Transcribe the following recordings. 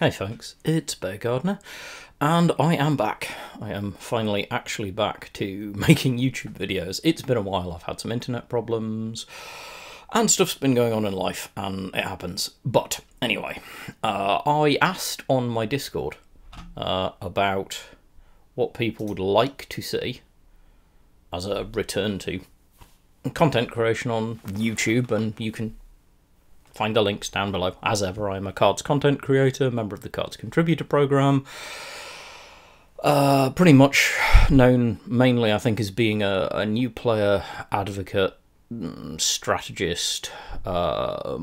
Hey folks, it's Bear Gardner, and I am back. I am finally actually back to making YouTube videos. It's been a while, I've had some internet problems, and stuff's been going on in life, and it happens. But anyway, uh, I asked on my Discord uh, about what people would like to see as a return to content creation on YouTube, and you can find the links down below. As ever, I'm a Kards content creator, member of the Kards Contributor Program. Uh, pretty much known mainly, I think, as being a, a new player advocate, mm, strategist. Uh,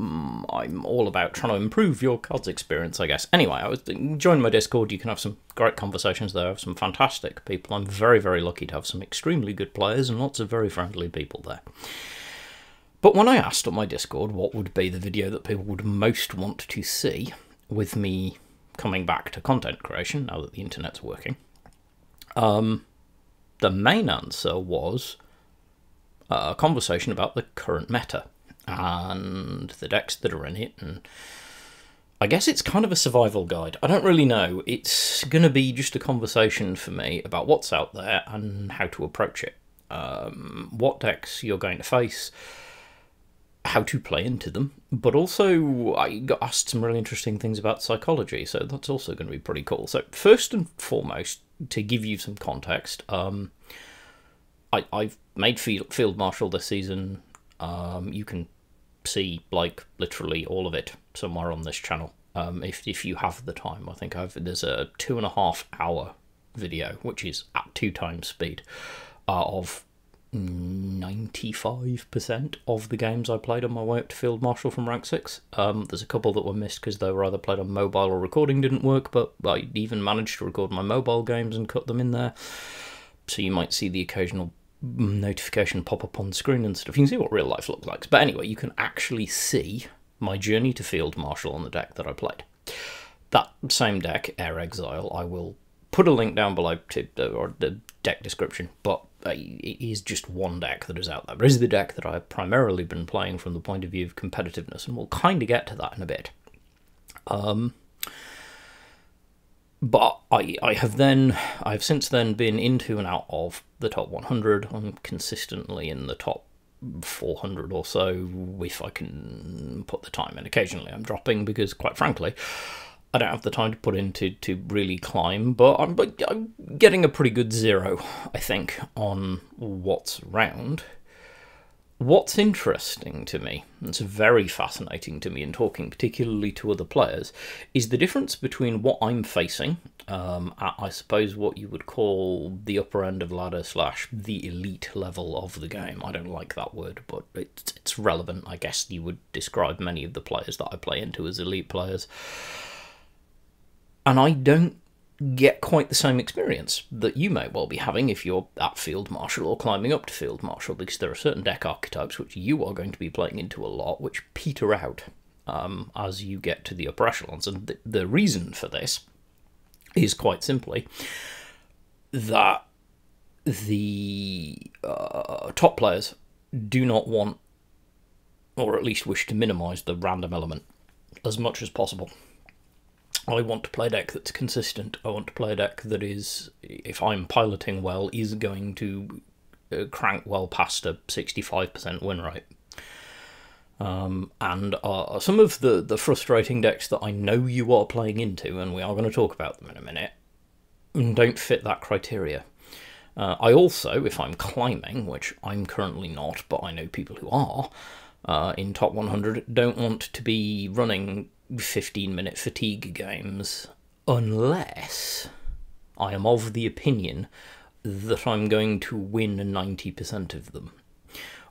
I'm all about trying to improve your Kards experience, I guess. Anyway, I was join my Discord. You can have some great conversations there. I have some fantastic people. I'm very, very lucky to have some extremely good players and lots of very friendly people there. But when I asked on my Discord what would be the video that people would most want to see with me coming back to content creation now that the internet's working, um, the main answer was a conversation about the current meta and the decks that are in it and I guess it's kind of a survival guide. I don't really know. It's going to be just a conversation for me about what's out there and how to approach it. Um, what decks you're going to face, how to play into them, but also I got asked some really interesting things about psychology, so that's also going to be pretty cool. So first and foremost, to give you some context, um, I, I've made field, field marshal this season. Um, you can see like literally all of it somewhere on this channel um, if if you have the time. I think I've there's a two and a half hour video which is at two times speed uh, of 95% of the games I played on my way up to Field Marshal from Rank 6. Um, there's a couple that were missed because they were either played on mobile or recording didn't work, but I even managed to record my mobile games and cut them in there. So you might see the occasional notification pop up on screen and stuff. You can see what real life looks like. But anyway, you can actually see my journey to Field Marshal on the deck that I played. That same deck, Air Exile, I will put a link down below to or the deck description, but it is just one deck that is out there. But is the deck that I've primarily been playing from the point of view of competitiveness, and we'll kind of get to that in a bit. Um, but I, I have then, I have since then been into and out of the top 100. I'm consistently in the top 400 or so if I can put the time in. Occasionally I'm dropping because, quite frankly, I don't have the time to put in to, to really climb, but I'm, but I'm getting a pretty good zero, I think, on what's round. What's interesting to me, it's very fascinating to me in talking particularly to other players, is the difference between what I'm facing, um, at, I suppose what you would call the upper end of ladder slash the elite level of the game. I don't like that word, but it's, it's relevant. I guess you would describe many of the players that I play into as elite players and I don't get quite the same experience that you may well be having if you're at Field Marshal or climbing up to Field Marshal, because there are certain deck archetypes which you are going to be playing into a lot, which peter out um, as you get to the upper echelons. And th the reason for this is quite simply that the uh, top players do not want, or at least wish to minimize, the random element as much as possible. I want to play a deck that's consistent. I want to play a deck that is, if I'm piloting well, is going to uh, crank well past a 65% win rate. Um, and uh, some of the, the frustrating decks that I know you are playing into, and we are going to talk about them in a minute, don't fit that criteria. Uh, I also, if I'm climbing, which I'm currently not, but I know people who are, uh, in top 100, don't want to be running 15 minute fatigue games unless I am of the opinion that I'm going to win 90% of them.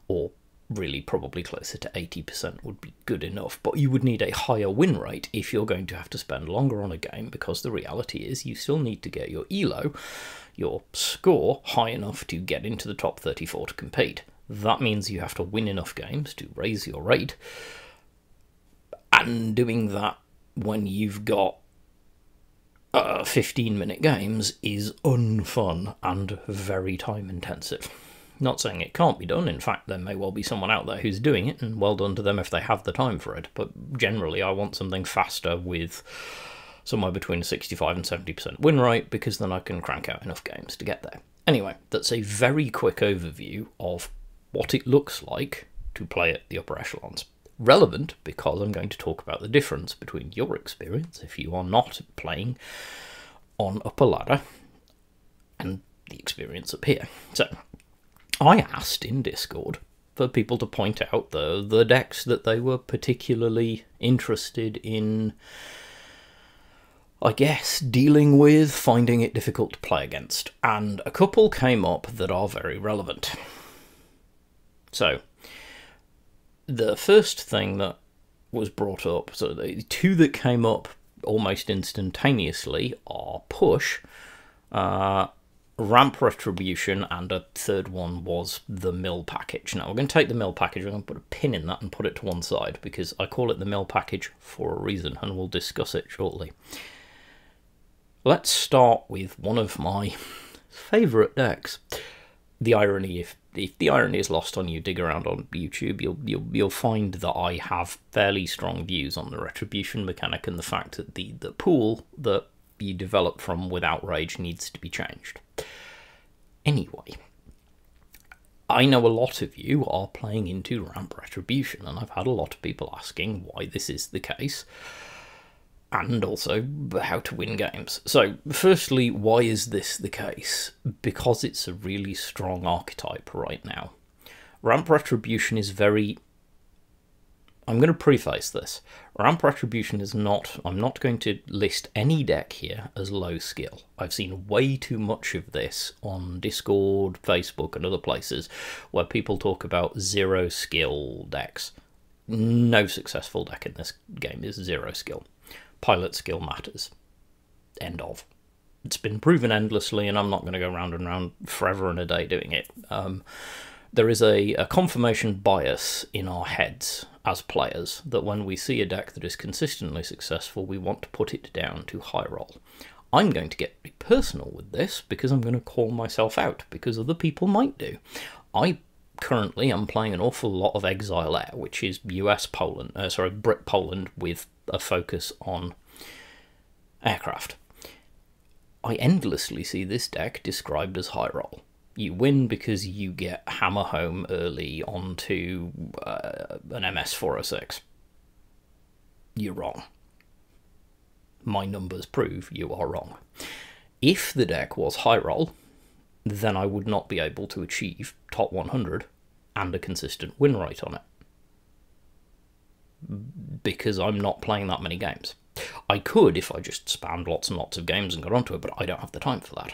Or really probably closer to 80% would be good enough, but you would need a higher win rate if you're going to have to spend longer on a game because the reality is you still need to get your elo, your score, high enough to get into the top 34 to compete. That means you have to win enough games to raise your rate, and doing that when you've got uh, 15 minute games is unfun and very time intensive. Not saying it can't be done, in fact, there may well be someone out there who's doing it, and well done to them if they have the time for it, but generally, I want something faster with somewhere between 65 and 70% win rate because then I can crank out enough games to get there. Anyway, that's a very quick overview of what it looks like to play at the upper echelons. Relevant because I'm going to talk about the difference between your experience if you are not playing on upper ladder and the experience up here. So, I asked in Discord for people to point out the the decks that they were particularly interested in I guess, dealing with, finding it difficult to play against. And a couple came up that are very relevant. So, the first thing that was brought up, so the two that came up almost instantaneously are Push, uh, Ramp Retribution, and a third one was the Mill Package. Now, we're going to take the Mill Package, I'm going to put a pin in that and put it to one side because I call it the Mill Package for a reason, and we'll discuss it shortly. Let's start with one of my favourite decks. The irony, if if the irony is lost on you, dig around on YouTube, you'll you'll you'll find that I have fairly strong views on the retribution mechanic and the fact that the the pool that you develop from with outrage needs to be changed. Anyway, I know a lot of you are playing into ramp retribution, and I've had a lot of people asking why this is the case and also how to win games. So, firstly, why is this the case? Because it's a really strong archetype right now. Ramp Retribution is very. I'm going to preface this. Ramp Retribution is not. I'm not going to list any deck here as low skill. I've seen way too much of this on Discord, Facebook, and other places where people talk about zero skill decks. No successful deck in this game is zero skill pilot skill matters. End of. It's been proven endlessly, and I'm not going to go round and round forever and a day doing it. Um, there is a, a confirmation bias in our heads as players that when we see a deck that is consistently successful, we want to put it down to high roll. I'm going to get personal with this because I'm going to call myself out because other people might do. I currently am playing an awful lot of Exile Air, which is US Poland, uh, sorry, Brit Poland with a focus on aircraft. I endlessly see this deck described as high roll. You win because you get hammer home early onto uh, an MS406. You're wrong. My numbers prove you are wrong. If the deck was high roll, then I would not be able to achieve top 100 and a consistent win rate on it because I'm not playing that many games. I could if I just spammed lots and lots of games and got onto it, but I don't have the time for that.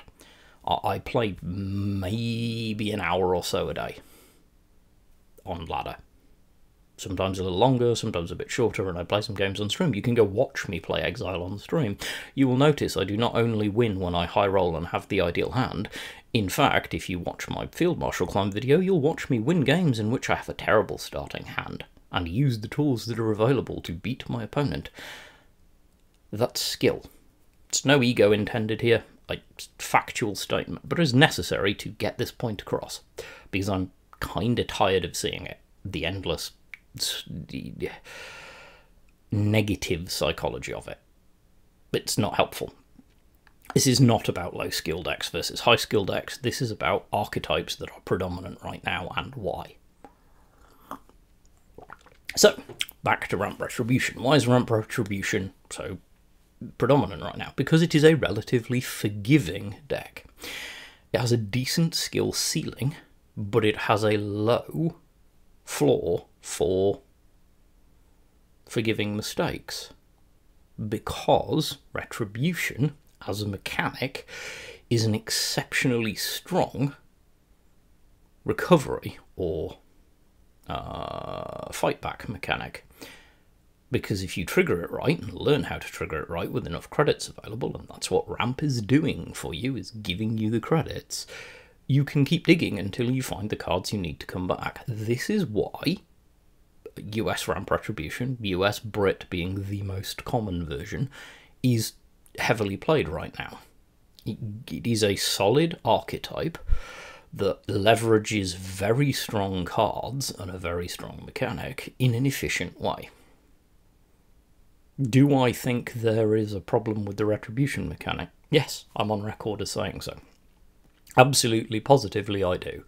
I play maybe an hour or so a day on ladder. Sometimes a little longer, sometimes a bit shorter, and I play some games on stream. You can go watch me play Exile on stream. You will notice I do not only win when I high roll and have the ideal hand. In fact, if you watch my Field Marshal Climb video, you'll watch me win games in which I have a terrible starting hand and use the tools that are available to beat my opponent. That's skill. It's no ego intended here, a factual statement, but is necessary to get this point across, because I'm kinda tired of seeing it. The endless negative psychology of it. It's not helpful. This is not about low skilled decks versus high skilled decks. This is about archetypes that are predominant right now and why. So, back to Ramp Retribution. Why is Ramp Retribution so predominant right now? Because it is a relatively forgiving deck. It has a decent skill ceiling, but it has a low floor for forgiving mistakes. Because Retribution, as a mechanic, is an exceptionally strong recovery or uh, fight back mechanic. Because if you trigger it right and learn how to trigger it right with enough credits available, and that's what Ramp is doing for you, is giving you the credits, you can keep digging until you find the cards you need to come back. This is why US Ramp Retribution, US Brit being the most common version, is heavily played right now. It is a solid archetype that leverages very strong cards and a very strong mechanic in an efficient way. Do I think there is a problem with the retribution mechanic? Yes, I'm on record as saying so. Absolutely, positively, I do.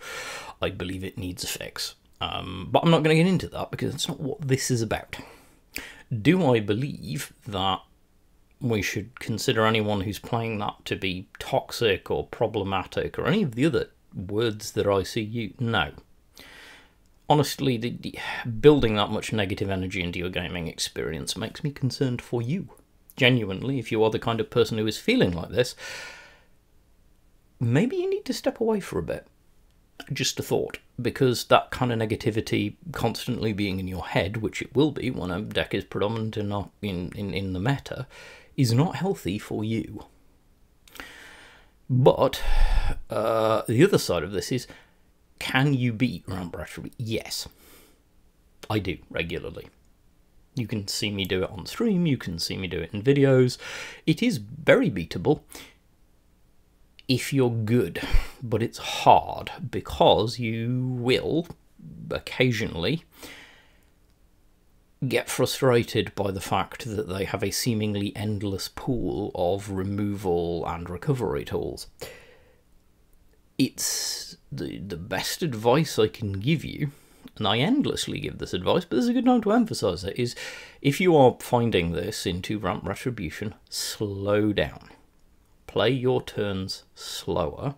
I believe it needs a fix. Um, but I'm not going to get into that because it's not what this is about. Do I believe that we should consider anyone who's playing that to be toxic or problematic or any of the other words that I see you? No. Honestly, the, the, building that much negative energy into your gaming experience makes me concerned for you. Genuinely, if you are the kind of person who is feeling like this, maybe you need to step away for a bit. Just a thought, because that kind of negativity constantly being in your head, which it will be when a deck is predominant in, in, in, in the meta, is not healthy for you. But uh, the other side of this is can you beat retribution? Yes. I do regularly. You can see me do it on stream, you can see me do it in videos. It is very beatable if you're good, but it's hard because you will occasionally get frustrated by the fact that they have a seemingly endless pool of removal and recovery tools. It's the, the best advice I can give you, and I endlessly give this advice, but there's a good time to emphasize it, is if you are finding this into Ramp Retribution, slow down. Play your turns slower.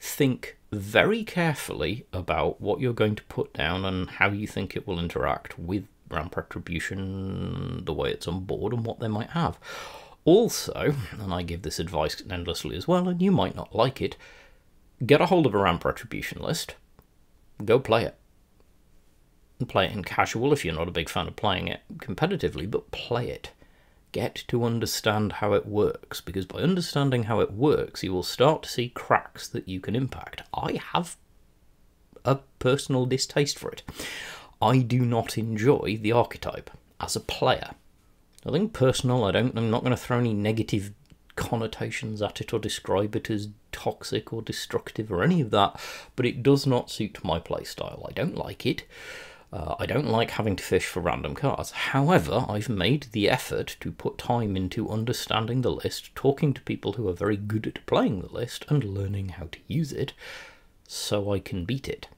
Think very carefully about what you're going to put down and how you think it will interact with ramp retribution, the way it's on board, and what they might have. Also, and I give this advice endlessly as well, and you might not like it, get a hold of a ramp retribution list, go play it. And play it in casual if you're not a big fan of playing it competitively, but play it. Get to understand how it works, because by understanding how it works, you will start to see cracks that you can impact. I have a personal distaste for it. I do not enjoy the archetype as a player. Nothing personal. I don't. I'm not going to throw any negative connotations at it or describe it as toxic or destructive or any of that. But it does not suit my playstyle. I don't like it. Uh, I don't like having to fish for random cards. However, I've made the effort to put time into understanding the list, talking to people who are very good at playing the list, and learning how to use it so I can beat it.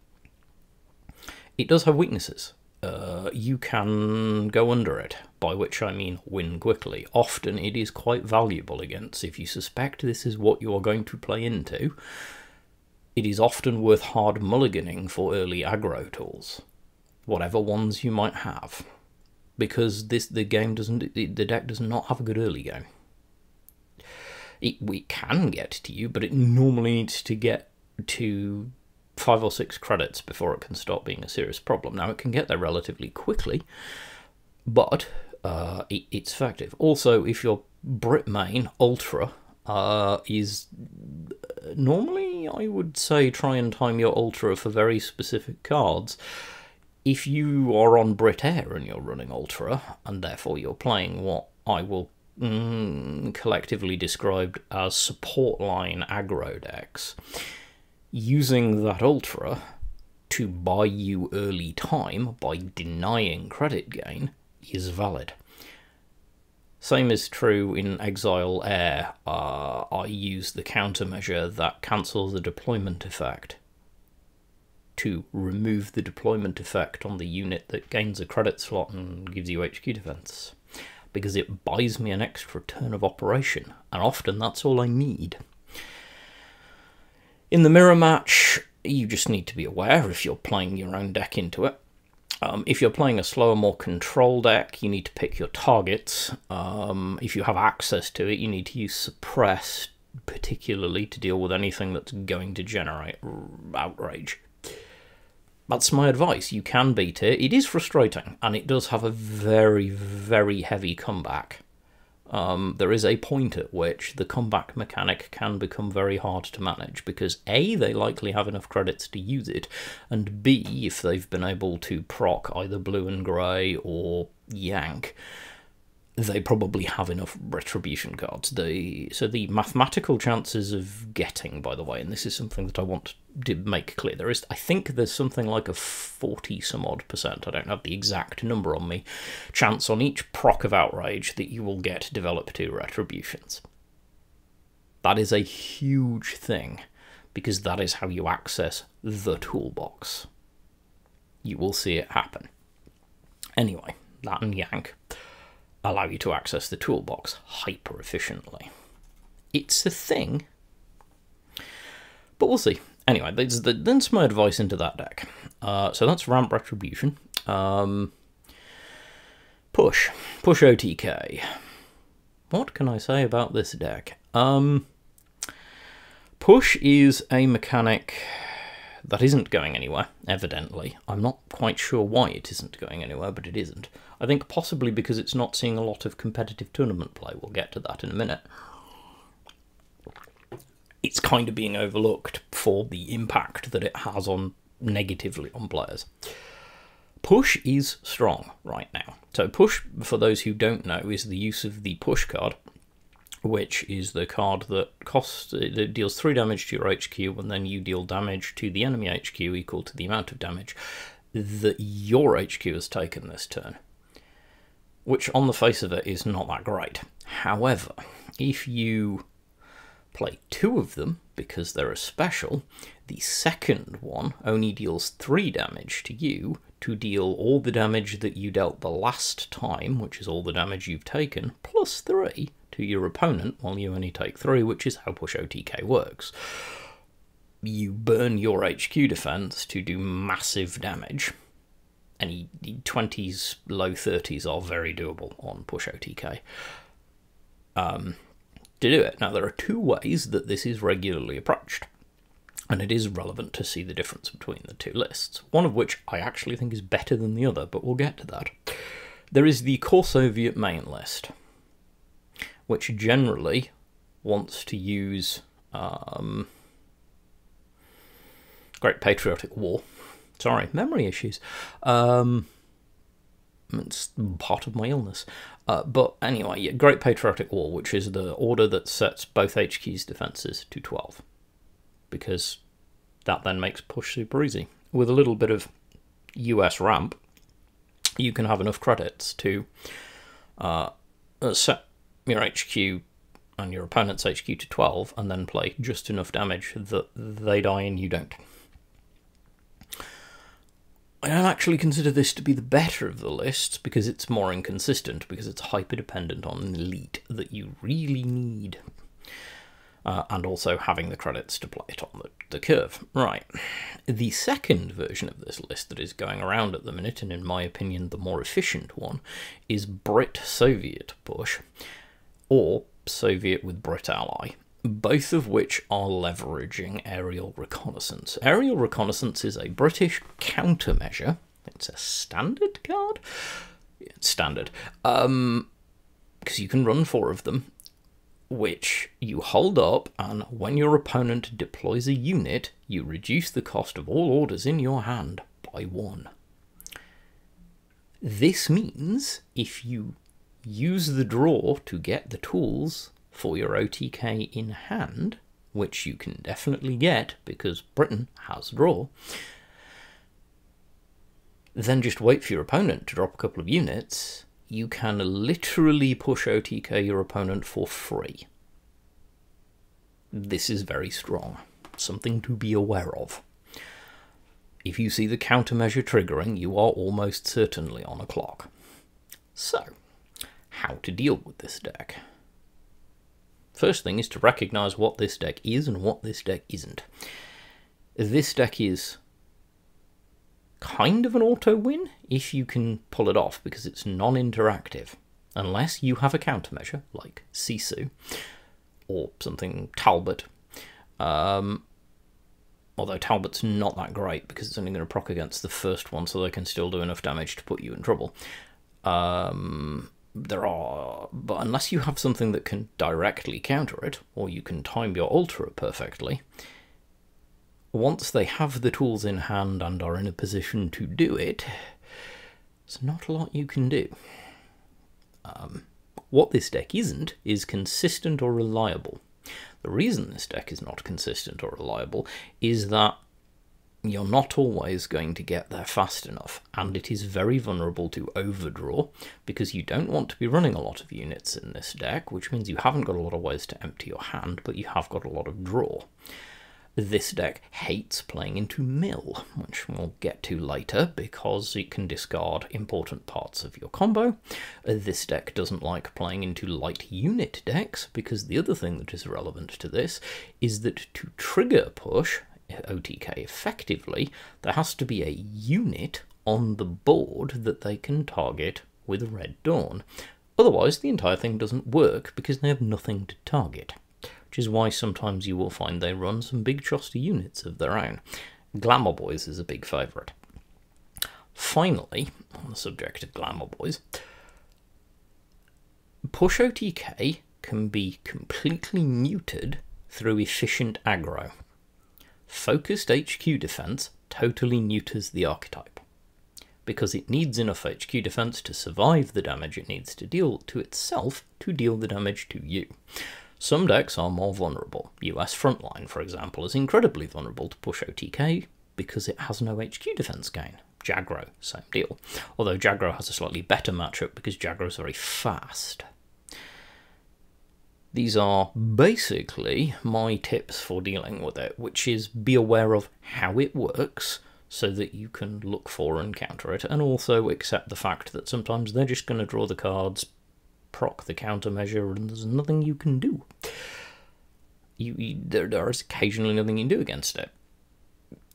It does have weaknesses. Uh, you can go under it, by which I mean win quickly. Often it is quite valuable against if you suspect this is what you are going to play into. It is often worth hard mulliganing for early aggro tools, whatever ones you might have, because this the game doesn't the deck does not have a good early game. It we can get to you, but it normally needs to get to five or six credits before it can stop being a serious problem. Now, it can get there relatively quickly, but uh, it, it's effective. Also, if your Brit main Ultra uh, is normally, I would say, try and time your Ultra for very specific cards. If you are on Brit Air and you're running Ultra, and therefore you're playing what I will mm, collectively describe as support line aggro decks, using that ultra to buy you early time by denying credit gain is valid. Same is true in Exile Air. Uh, I use the countermeasure that cancels the deployment effect to remove the deployment effect on the unit that gains a credit slot and gives you HQ defense. Because it buys me an extra turn of operation, and often that's all I need. In the mirror match, you just need to be aware if you're playing your own deck into it. Um, if you're playing a slower, more control deck, you need to pick your targets. Um, if you have access to it, you need to use suppress, particularly to deal with anything that's going to generate outrage. That's my advice. You can beat it. It is frustrating, and it does have a very, very heavy comeback um, there is a point at which the comeback mechanic can become very hard to manage because A, they likely have enough credits to use it, and B, if they've been able to proc either blue and grey or yank, they probably have enough retribution cards. The so the mathematical chances of getting, by the way, and this is something that I want to make clear. There is, I think, there's something like a forty some odd percent. I don't have the exact number on me. Chance on each proc of outrage that you will get develop two retributions. That is a huge thing because that is how you access the toolbox. You will see it happen. Anyway, that and Yank allow you to access the toolbox hyper efficiently. It's a thing, but we'll see. Anyway, that's, the, that's my advice into that deck. Uh, so that's Ramp Retribution. Um, push. Push OTK. What can I say about this deck? Um, push is a mechanic that isn't going anywhere, evidently. I'm not quite sure why it isn't going anywhere, but it isn't. I think possibly because it's not seeing a lot of competitive tournament play. We'll get to that in a minute. It's kind of being overlooked for the impact that it has on negatively on players. Push is strong right now. So push, for those who don't know, is the use of the push card which is the card that costs that deals three damage to your HQ, and then you deal damage to the enemy HQ equal to the amount of damage that your HQ has taken this turn. Which, on the face of it, is not that great. However, if you play two of them because they're a special, the second one only deals three damage to you to deal all the damage that you dealt the last time, which is all the damage you've taken, plus three to your opponent while you only take three, which is how push OTK works. You burn your HQ defense to do massive damage. Any 20s, low 30s are very doable on push OTK. Um, to do it. Now, there are two ways that this is regularly approached, and it is relevant to see the difference between the two lists, one of which I actually think is better than the other, but we'll get to that. There is the Core Soviet main list, which generally wants to use um, Great Patriotic War. Sorry, memory issues. Um, it's part of my illness. Uh, but anyway, yeah, Great Patriotic War, which is the order that sets both HQ's defences to 12. Because that then makes push super easy. With a little bit of US ramp, you can have enough credits to uh, set your HQ and your opponent's HQ to 12 and then play just enough damage that they die and you don't. I don't actually consider this to be the better of the lists because it's more inconsistent, because it's hyper dependent on an elite that you really need. Uh, and also having the credits to play it on the, the curve. Right. The second version of this list that is going around at the minute, and in my opinion the more efficient one, is Brit Soviet Push or Soviet with Brit ally, both of which are leveraging aerial reconnaissance. Aerial reconnaissance is a British countermeasure. It's a standard card? It's standard. Um, because you can run four of them, which you hold up, and when your opponent deploys a unit, you reduce the cost of all orders in your hand by one. This means if you use the draw to get the tools for your OTK in hand, which you can definitely get because Britain has draw, then just wait for your opponent to drop a couple of units. You can literally push OTK your opponent for free. This is very strong. Something to be aware of. If you see the countermeasure triggering, you are almost certainly on a clock. So, how to deal with this deck. First thing is to recognize what this deck is and what this deck isn't. This deck is kind of an auto win if you can pull it off because it's non-interactive. Unless you have a countermeasure like Sisu or something Talbot. Um, although Talbot's not that great because it's only going to proc against the first one so they can still do enough damage to put you in trouble. Um, there are, but unless you have something that can directly counter it, or you can time your ultra perfectly, once they have the tools in hand and are in a position to do it, there's not a lot you can do. Um, What this deck isn't is consistent or reliable. The reason this deck is not consistent or reliable is that you're not always going to get there fast enough, and it is very vulnerable to overdraw because you don't want to be running a lot of units in this deck, which means you haven't got a lot of ways to empty your hand, but you have got a lot of draw. This deck hates playing into mill, which we'll get to later because it can discard important parts of your combo. This deck doesn't like playing into light unit decks because the other thing that is relevant to this is that to trigger push, OTK effectively, there has to be a unit on the board that they can target with Red Dawn. Otherwise, the entire thing doesn't work because they have nothing to target, which is why sometimes you will find they run some big trusty units of their own. Glamour Boys is a big favourite. Finally, on the subject of Glamour Boys, Push OTK can be completely neutered through efficient aggro. Focused HQ defense totally neuters the archetype, because it needs enough HQ defense to survive the damage it needs to deal to itself to deal the damage to you. Some decks are more vulnerable. US Frontline, for example, is incredibly vulnerable to push OTK because it has no HQ defense gain. Jagro, same deal. Although Jagro has a slightly better matchup because Jagro is very fast. These are basically my tips for dealing with it, which is be aware of how it works so that you can look for and counter it, and also accept the fact that sometimes they're just going to draw the cards, proc the countermeasure, and there's nothing you can do. You, you there, there is occasionally nothing you can do against it.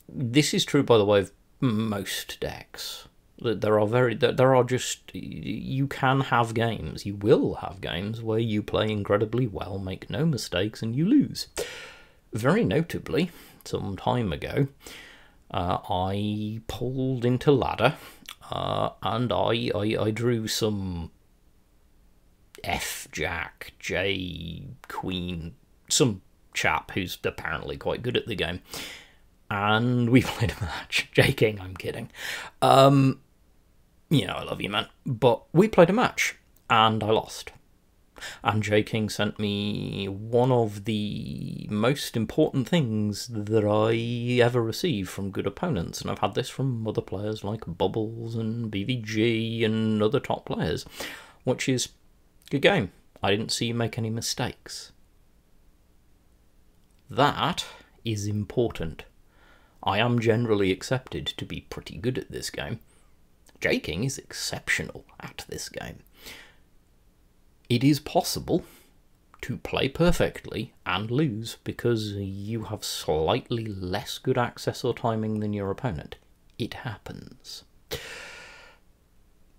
This is true, by the way, of most decks there are very there are just you can have games you will have games where you play incredibly well make no mistakes and you lose very notably some time ago uh, i pulled into ladder uh, and I, I i drew some f jack j queen some chap who's apparently quite good at the game and we played a match. J King, I'm kidding. Um, you know, I love you, man. But we played a match and I lost. And J King sent me one of the most important things that I ever receive from good opponents. And I've had this from other players like Bubbles and BVG and other top players, which is good game. I didn't see you make any mistakes. That is important. I am generally accepted to be pretty good at this game. J King is exceptional at this game. It is possible to play perfectly and lose because you have slightly less good access or timing than your opponent. It happens.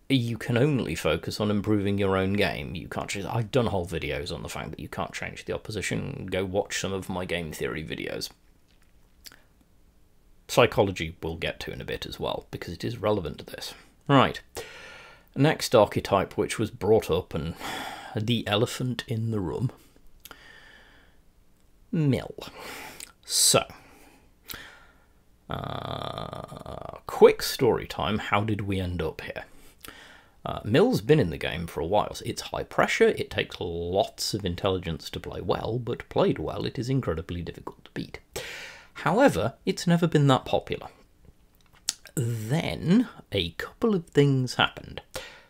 You can only focus on improving your own game. You can't just. I've done whole videos on the fact that you can't change the opposition. Go watch some of my game theory videos. Psychology we'll get to in a bit as well, because it is relevant to this. Right. Next archetype which was brought up and the elephant in the room. Mill. So, uh, quick story time. How did we end up here? Uh, Mill's been in the game for a while. It's high pressure, it takes lots of intelligence to play well, but played well, it is incredibly difficult to beat. However, it's never been that popular then a couple of things happened.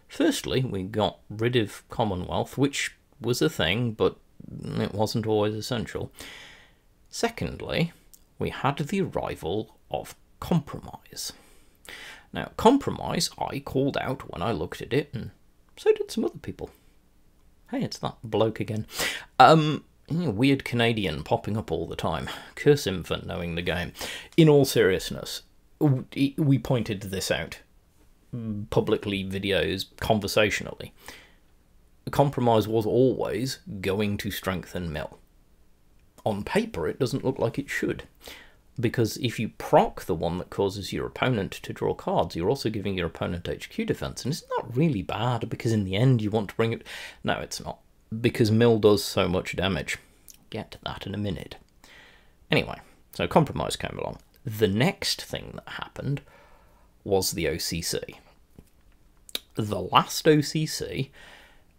Firstly, we got rid of Commonwealth, which was a thing, but it wasn't always essential. Secondly, we had the arrival of compromise. Now, compromise I called out when I looked at it, and so did some other people. Hey, it's that bloke again. Um, weird Canadian popping up all the time. Curse him for knowing the game. In all seriousness, we pointed this out mm, publicly, videos, conversationally. Compromise was always going to strengthen Mill. On paper, it doesn't look like it should. Because if you proc the one that causes your opponent to draw cards, you're also giving your opponent HQ defense. And it's not really bad because in the end you want to bring it. No, it's not. Because Mill does so much damage. Get to that in a minute. Anyway, so Compromise came along. The next thing that happened was the OCC. The last OCC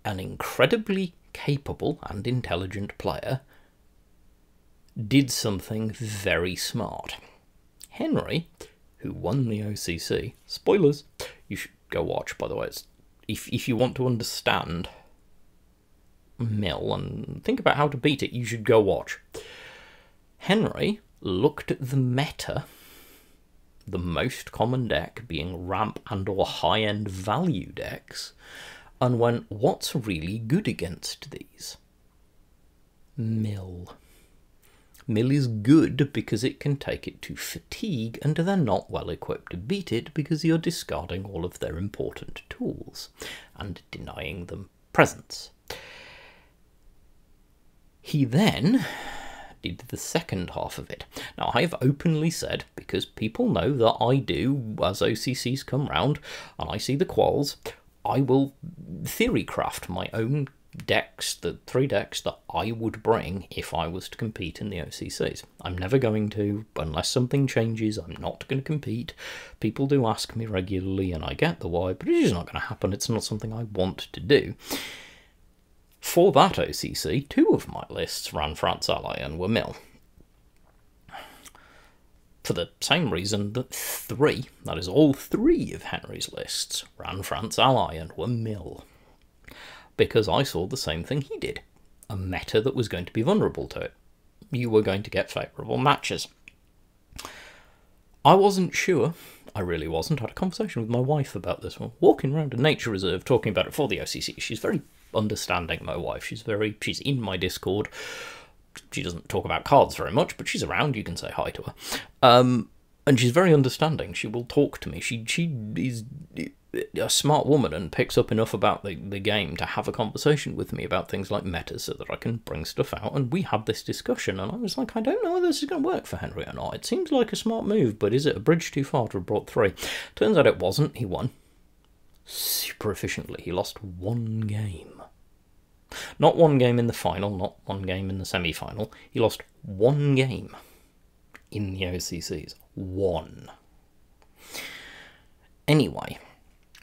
an incredibly capable and intelligent player did something very smart. Henry, who won the OCC, spoilers, you should go watch, by the way. It's, if, if you want to understand Mill and think about how to beat it, you should go watch. Henry looked at the meta, the most common deck being ramp and or high-end value decks, and went, what's really good against these? Mill. Mill is good because it can take it to fatigue, and they're not well equipped to beat it because you're discarding all of their important tools and denying them presence. He then did the second half of it. Now, I've openly said, because people know that I do, as OCCs come round and I see the quals, I will theory craft my own decks, the three decks that I would bring if I was to compete in the OCCs. I'm never going to, unless something changes, I'm not going to compete. People do ask me regularly, and I get the why, but it is not going to happen. It's not something I want to do. For that OCC, two of my lists ran France Ally and were Mill. For the same reason that three, that is all three of Henry's lists, ran France Ally and were Mill because I saw the same thing he did a meta that was going to be vulnerable to it. You were going to get favourable matches. I wasn't sure. I really wasn't. I had a conversation with my wife about this one. Walking around a nature reserve talking about it for the OCC. She's very understanding, my wife. She's very. She's in my Discord. She doesn't talk about Kards very much, but she's around. You can say hi to her. Um, and she's very understanding. She will talk to me. She she is a smart woman and picks up enough about the, the game to have a conversation with me about things like meta so that I can bring stuff out. And we had this discussion, and I was like, I don't know whether this is going to work for Henry or not. It seems like a smart move, but is it a bridge too far to have brought three? Turns out it wasn't. He won super efficiently. He lost one game. Not one game in the final, not one game in the semi final. He lost one game in the OCCs. One. Anyway,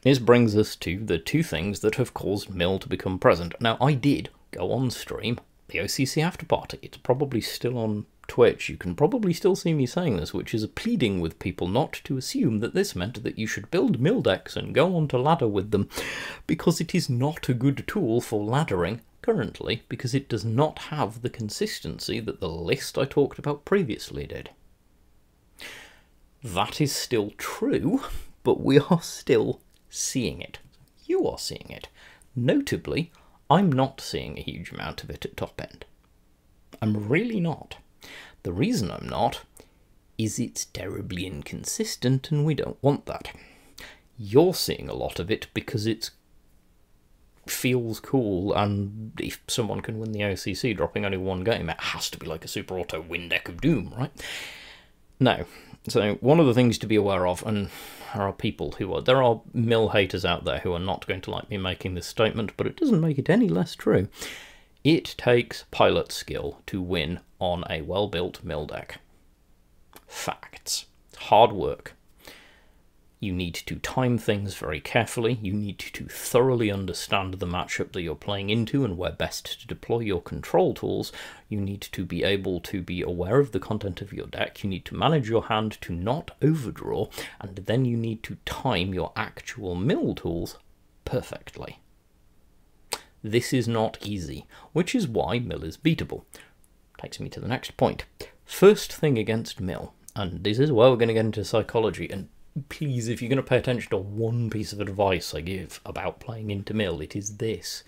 this brings us to the two things that have caused Mill to become present. Now, I did go on stream the OCC After Party. It's probably still on Twitch. You can probably still see me saying this, which is a pleading with people not to assume that this meant that you should build mill decks and go on to ladder with them, because it is not a good tool for laddering currently, because it does not have the consistency that the list I talked about previously did. That is still true, but we are still seeing it. You are seeing it. Notably, I'm not seeing a huge amount of it at top end. I'm really not. The reason I'm not is it's terribly inconsistent and we don't want that. You're seeing a lot of it because it feels cool and if someone can win the OCC dropping only one game, it has to be like a super auto win deck of doom, right? No. So one of the things to be aware of, and there are people who are there are mill haters out there who are not going to like me making this statement, but it doesn't make it any less true. It takes pilot skill to win on a well-built mill deck. Facts. Hard work. You need to time things very carefully. You need to thoroughly understand the matchup that you're playing into and where best to deploy your control tools. You need to be able to be aware of the content of your deck. You need to manage your hand to not overdraw, and then you need to time your actual mill tools perfectly. This is not easy, which is why mill is beatable. Takes me to the next point. First thing against mill, and this is where we're going to get into psychology, and please, if you're going to pay attention to one piece of advice I give about playing into mill, it is this.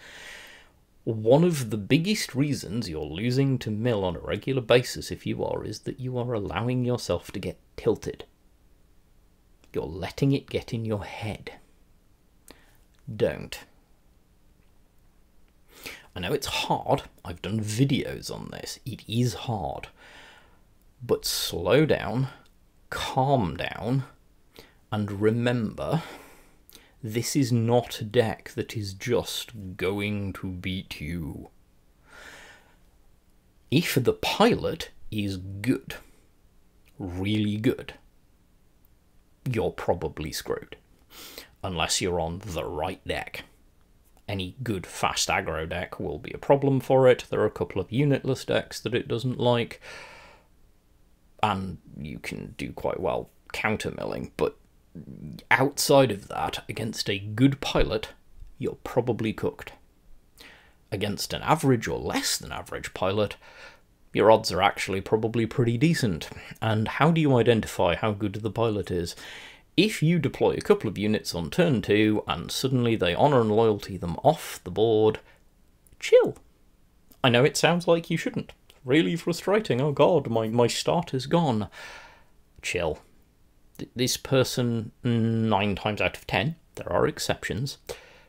One of the biggest reasons you're losing to mill on a regular basis, if you are, is that you are allowing yourself to get tilted. You're letting it get in your head. Don't. I know it's hard. I've done videos on this. It is hard. But slow down, calm down, and remember, this is not a deck that is just going to beat you. If the pilot is good, really good, you're probably screwed. Unless you're on the right deck. Any good fast aggro deck will be a problem for it. There are a couple of unitless decks that it doesn't like, and you can do quite well counter milling, but outside of that, against a good pilot, you're probably cooked. Against an average or less than average pilot, your odds are actually probably pretty decent. And how do you identify how good the pilot is? If you deploy a couple of units on turn 2 and suddenly they honour and loyalty them off the board, chill. I know it sounds like you shouldn't. Really frustrating. Oh god, my, my start is gone. Chill. This person, nine times out of ten, there are exceptions,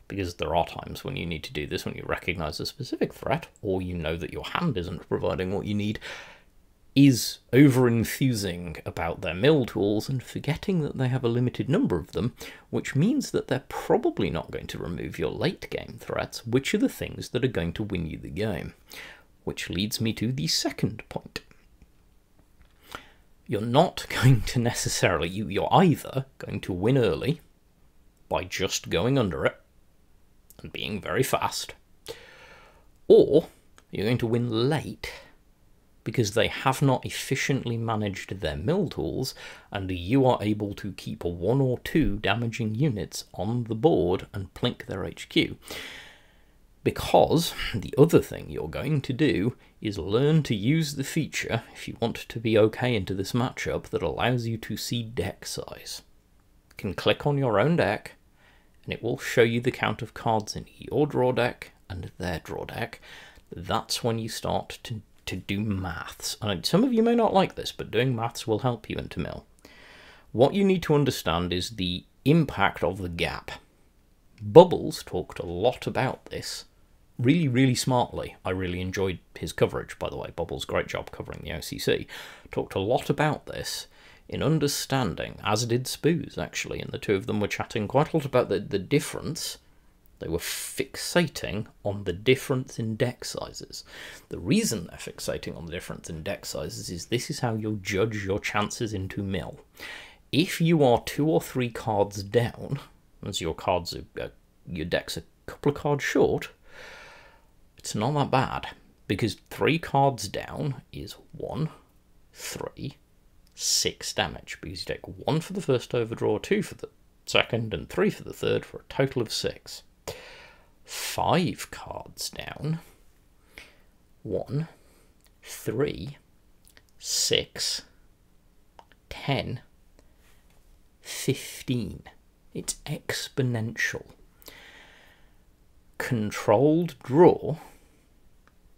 because there are times when you need to do this when you recognize a specific threat, or you know that your hand isn't providing what you need is over enthusing about their mill tools and forgetting that they have a limited number of them, which means that they're probably not going to remove your late game threats, which are the things that are going to win you the game. Which leads me to the second point. You're not going to necessarily, you, you're either going to win early by just going under it and being very fast, or you're going to win late because they have not efficiently managed their mill tools, and you are able to keep one or two damaging units on the board and plink their HQ. Because the other thing you're going to do is learn to use the feature, if you want to be okay into this matchup, that allows you to see deck size. You can click on your own deck, and it will show you the count of cards in your draw deck and their draw deck. That's when you start to to do maths. And some of you may not like this, but doing maths will help you into mill. What you need to understand is the impact of the gap. Bubbles talked a lot about this, really, really smartly. I really enjoyed his coverage, by the way. Bubbles, great job covering the OCC. Talked a lot about this in understanding, as did Spoos, actually, and the two of them were chatting quite a lot about the, the difference they were fixating on the difference in deck sizes. The reason they're fixating on the difference in deck sizes is this is how you'll judge your chances into mill. If you are two or three cards down, as your cards are, uh, your deck's a couple of cards short, it's not that bad because three cards down is one, three, six damage because you take one for the first overdraw, two for the second, and three for the third for a total of six five cards down. One, three, six, ten, fifteen. It's exponential. Controlled draw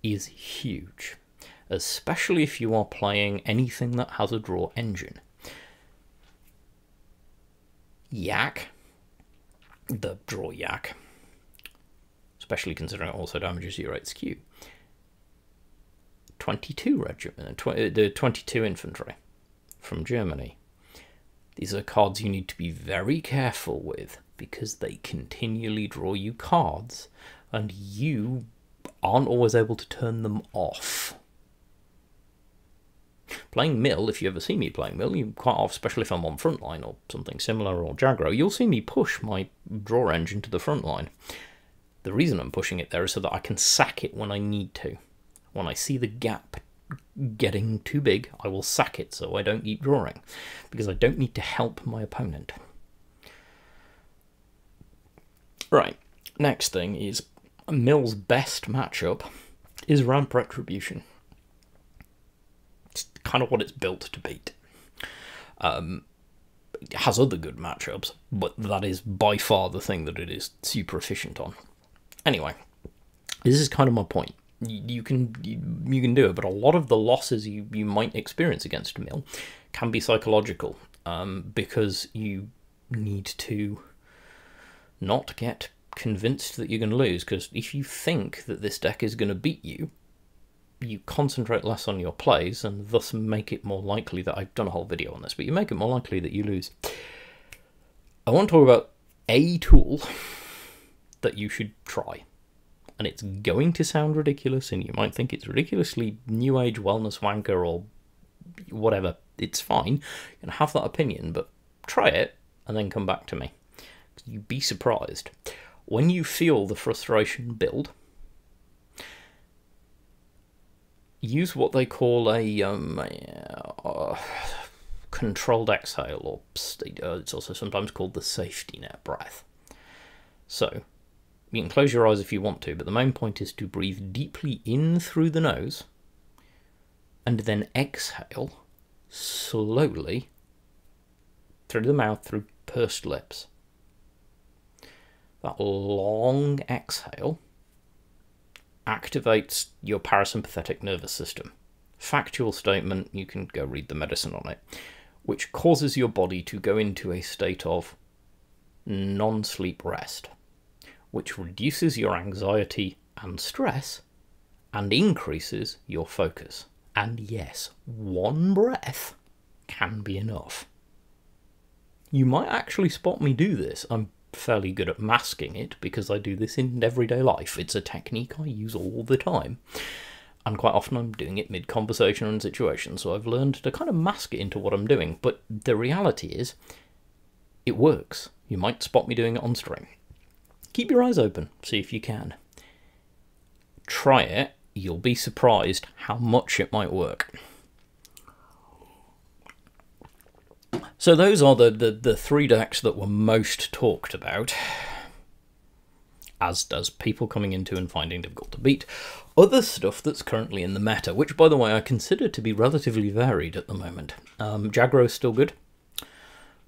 is huge, especially if you are playing anything that has a draw engine. Yak, the draw yak, especially considering it also damages your HQ. 22 regiment, uh, uh, the 22 infantry from Germany. These are cards you need to be very careful with because they continually draw you cards and you aren't always able to turn them off. Playing mill, if you ever see me playing mill, you quite often, especially if I'm on frontline or something similar or Jagro, you'll see me push my draw engine to the front line. The reason I'm pushing it there is so that I can sack it when I need to. When I see the gap getting too big, I will sack it so I don't keep drawing, because I don't need to help my opponent. Right, next thing is Mill's best matchup is Ramp Retribution. It's kind of what it's built to beat. Um, it has other good matchups, but that is by far the thing that it is super efficient on. Anyway, this is kind of my point. You, you can you, you, can do it, but a lot of the losses you, you might experience against a Mill can be psychological um, because you need to not get convinced that you're going to lose. Because if you think that this deck is going to beat you, you concentrate less on your plays and thus make it more likely that I've done a whole video on this, but you make it more likely that you lose. I want to talk about a tool that you should try. And it's going to sound ridiculous, and you might think it's ridiculously new age wellness wanker or whatever. It's fine. You can have that opinion, but try it and then come back to me. You'd be surprised. when you feel the frustration build, use what they call a, um, uh, controlled exhale, or uh, it's also sometimes called the safety net breath. So, you can close your eyes if you want to, but the main point is to breathe deeply in through the nose and then exhale slowly through the mouth through pursed lips. That long exhale activates your parasympathetic nervous system. Factual statement, you can go read the medicine on it, which causes your body to go into a state of non sleep rest, which reduces your anxiety and stress and increases your focus. And yes, one breath can be enough. You might actually spot me do this. I'm fairly good at masking it because I do this in everyday life. It's a technique I use all the time. And quite often I'm doing it mid conversation and situation, so I've learned to kind of mask it into what I'm doing. But the reality is, it works. You might spot me doing it on stream. Keep your eyes open, see if you can. Try it, you'll be surprised how much it might work. So those are the, the, the three decks that were most talked about, as does people coming into and finding difficult to beat. Other stuff that's currently in the meta, which by the way I consider to be relatively varied at the moment. Um, Jagro is still good.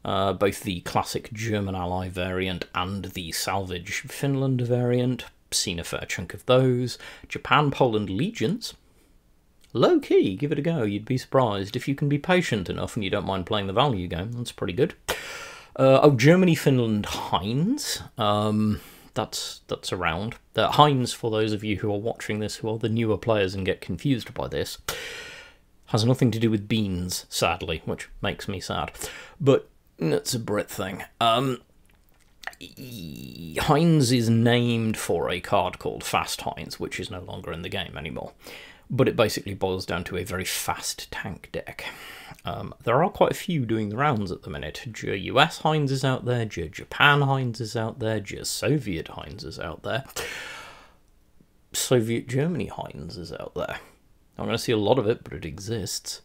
Uh, both the classic German ally variant and the salvage Finland variant. Seen a fair chunk of those. Japan Poland Legions low key, give it a go. You'd be surprised if you can be patient enough and you don't mind playing the value game. That's pretty good. Uh, oh, Germany, Finland, Heinz. Um, that's that's around. The Heinz, for those of you who are watching this, who are the newer players and get confused by this, has nothing to do with beans, sadly, which makes me sad. But it's a Brit thing. Um, Heinz is named for a card called Fast Heinz, which is no longer in the game anymore but it basically boils down to a very fast tank deck. Um, there are quite a few doing the rounds at the minute. Ger US Heinz is out there, Ger Japan Heinz is out there, Ger Soviet Heinz is out there, Soviet Germany Heinz is out there. I'm going to see a lot of it, but it exists.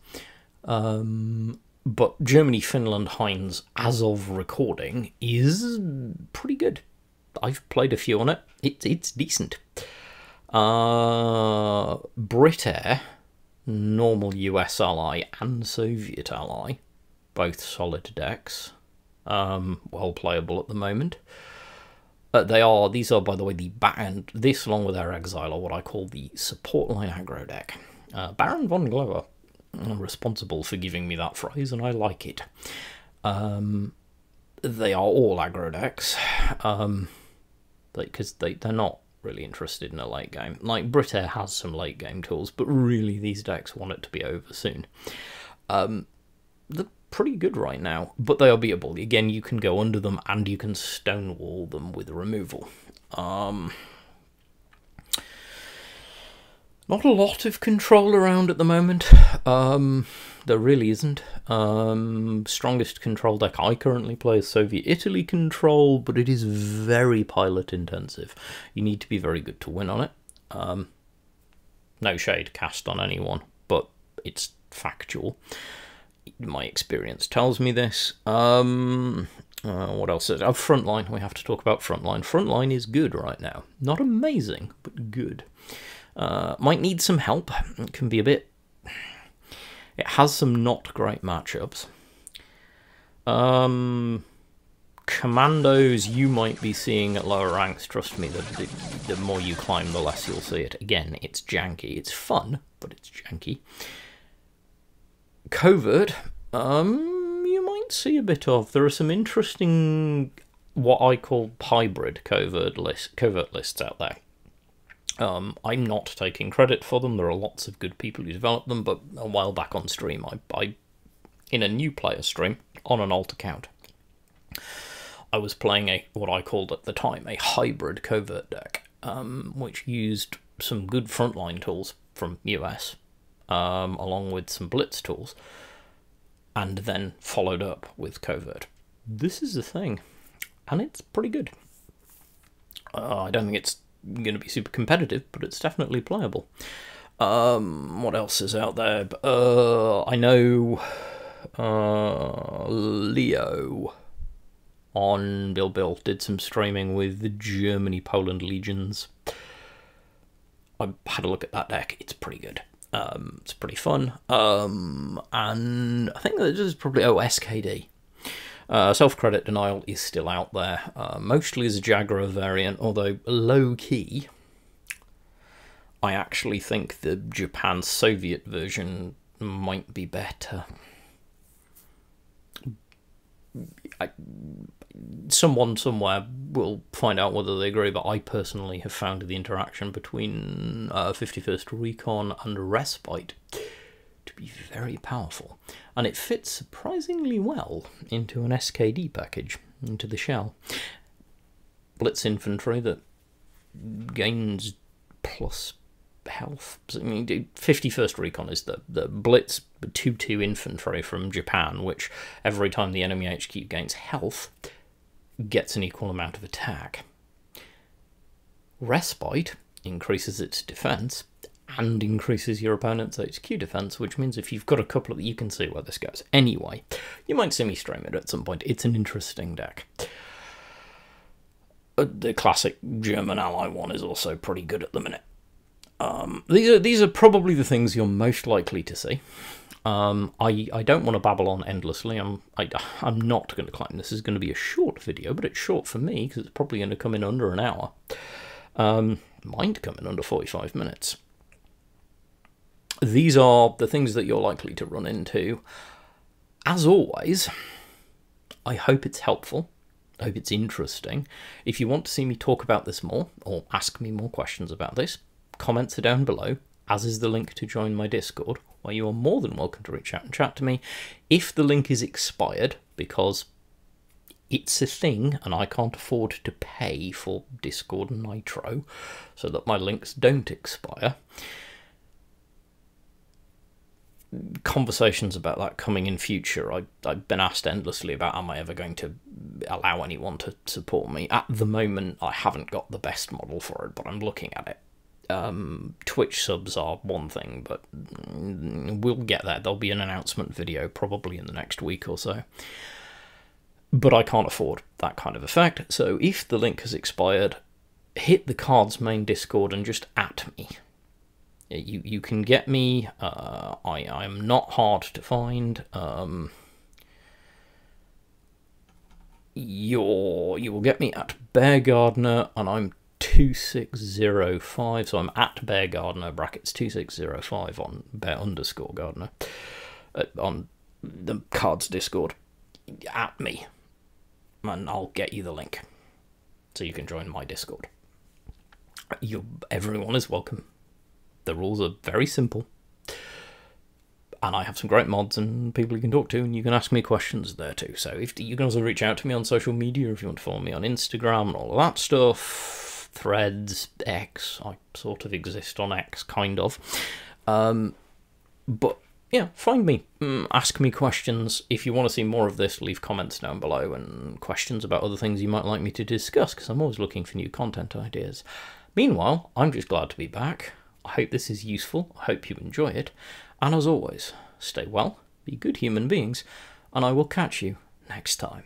Um, but Germany Finland Heinz, as of recording, is pretty good. I've played a few on it. It's it's decent. Uh, Britair, normal US ally and Soviet ally, both solid decks, um, well playable at the moment. Uh, they are these are by the way the and this along with their exile are what I call the support line aggro deck. Uh, Baron von Glover, responsible for giving me that phrase, and I like it. Um, they are all aggro decks, um, because they they're not really interested in a late game. Like Britair has some late game tools, but really these decks want it to be over soon. Um, they're pretty good right now, but they are beatable. Again, you can go under them and you can stonewall them with removal. Um, not a lot of control around at the moment. Um, there really isn't. Um, strongest control deck I currently play is Soviet Italy control, but it is very pilot intensive. You need to be very good to win on it. Um, no shade cast on anyone, but it's factual. My experience tells me this. Um, uh, what else? Is, oh, frontline. We have to talk about frontline. Frontline is good right now. Not amazing, but good. Uh, might need some help. It can be a bit it has some not great matchups. Um, commandos you might be seeing at lower ranks. Trust me, the, the, the more you climb, the less you'll see it. Again, it's janky. It's fun, but it's janky. Covert, um, you might see a bit of. There are some interesting, what I call hybrid covert list, covert lists out there. Um, I'm not taking credit for them. There are lots of good people who developed them, but a while back on stream, I, I in a new player stream on an alt account, I was playing a what I called at the time a hybrid covert deck, um, which used some good frontline tools from US, um, along with some blitz tools, and then followed up with covert. This is the thing, and it's pretty good. Uh, I don't think it's going to be super competitive, but it's definitely playable. Um, what else is out there? Uh, I know uh, Leo on Bill Bill did some streaming with the Germany Poland Legions. I had a look at that deck. It's pretty good. Um, it's pretty fun. Um, and I think this is probably oh. Uh, Self credit denial is still out there, uh, mostly as a Jagras variant, although low key. I actually think the Japan Soviet version might be better. I, someone somewhere will find out whether they agree, but I personally have found the interaction between uh, 51st Recon and Respite be very powerful, and it fits surprisingly well into an SKD package, into the shell. Blitz infantry that gains plus health. I mean, 51st Recon is the, the Blitz 2 2 infantry from Japan, which every time the enemy HQ gains health, gets an equal amount of attack. Respite increases its defense and increases your opponent's HQ defense, which means if you've got a couple of you can see where this goes. Anyway, you might see me stream it at some point. It's an interesting deck. Uh, the classic German ally one is also pretty good at the minute. Um, these are these are probably the things you're most likely to see. Um, I I don't want to babble on endlessly. I'm I, I'm not going to claim this is going to be a short video, but it's short for me because it's probably going to come in under an hour. Um, might come in under 45 minutes. These are the things that you're likely to run into. As always, I hope it's helpful. I hope it's interesting. If you want to see me talk about this more or ask me more questions about this, comments are down below, as is the link to join my Discord, where you are more than welcome to reach out and chat to me. If the link is expired, because it's a thing and I can't afford to pay for Discord Nitro so that my links don't expire. Conversations about that coming in future. I, I've been asked endlessly about am I ever going to allow anyone to support me. At the moment, I haven't got the best model for it, but I'm looking at it um, Twitch subs are one thing, but we'll get there. There'll be an announcement video probably in the next week or so. But I can't afford that kind of effect, so if the link has expired, hit the Kards main Discord and just at me. You you can get me. Uh, I I am not hard to find. Um, you're you will get me at Bear Gardner, and I'm 2605. So I'm at Bear Gardner brackets 2605 on Bear underscore Gardner uh, on the Kards Discord. At me, and I'll get you the link so you can join my Discord. You, everyone is welcome. The rules are very simple. And I have some great mods and people you can talk to, and you can ask me questions there too. So if you can also reach out to me on social media if you want to follow me on Instagram and all of that stuff Threads, X. I sort of exist on X, kind of. Um, but yeah, find me, mm, ask me questions. If you want to see more of this, leave comments down below and questions about other things you might like me to discuss, because I'm always looking for new content ideas. Meanwhile, I'm just glad to be back. I hope this is useful. I hope you enjoy it. And as always, stay well, be good human beings, and I will catch you next time.